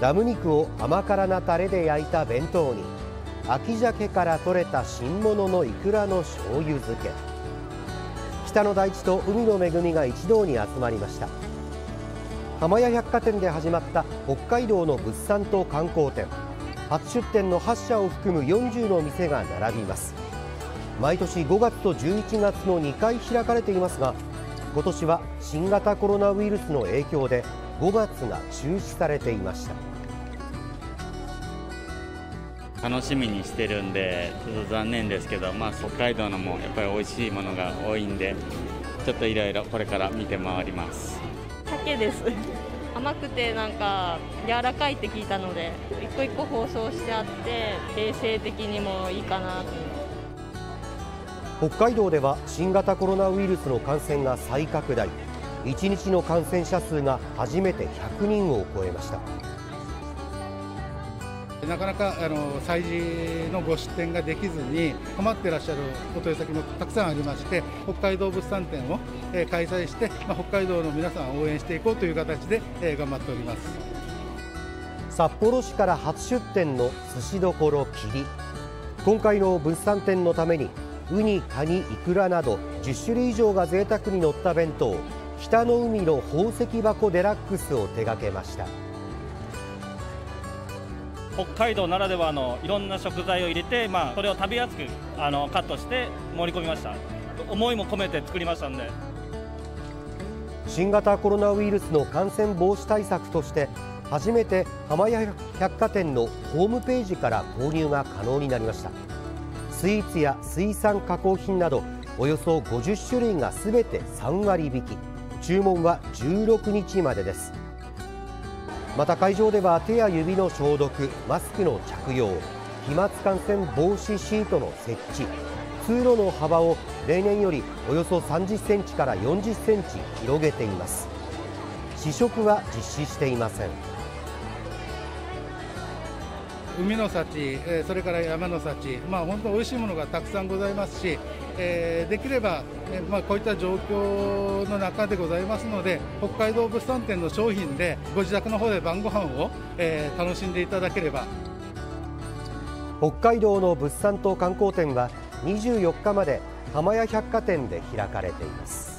ラム肉を甘辛なタレで焼いた弁当に秋鮭から取れた新物のイクラの醤油漬け。北の大地と海の恵みが一堂に集まりました。浜屋百貨店で始まった北海道の物産と観光展初出店の8社を含む40の店が並びます。毎年5月と11月の2回開かれていますが今年は新型コロナウイルスの影響で5月が中止されていました。楽しみにしてるんでちょっと残念ですけど、まあ、北海道のもやっぱり美味しいものが多いんでちょっといろいろこれから見て回ります。鮭です。甘くてなんか柔らかいって聞いたので一個一個包装してあって衛生的にもいいかなと。北海道では新型コロナウイルスの感染が再拡大1日の感染者数が初めて100人を超えました。なかなかあの催事のご出店ができずに困っていらっしゃるお問い合わせもたくさんありまして北海道物産展を、え開催して、まあ、北海道の皆さんを応援していこうという形で、え頑張っております。札幌市から初出店の寿司どころきり。今回の物産展のためにウニ、カニ、イクラなど10種類以上が贅沢に乗った弁当北の海の宝石箱デラックスを手掛けました。北海道ならではのいろんな食材を入れて、まあ、それを食べやすくあのカットして盛り込みました。思いも込めて作りましたんで。新型コロナウイルスの感染防止対策として初めて浜屋百貨店のホームページから購入が可能になりました。スイーツや水産加工品などおよそ50種類がすべて3割引き注文は16日までです。また会場では手や指の消毒マスクの着用飛沫感染防止シートの設置通路の幅を例年よりおよそ30センチから40センチ広げています。試食は実施していません。海の幸、それから山の幸、まあ、本当美味しいものがたくさんございますし、え、できれば、えまあ、こういった状況の中でございますので北海道物産展の商品でご自宅の方で晩ご飯を、え、楽しんでいただければ。北海道の物産と観光展は24日まで浜屋百貨店で開かれています。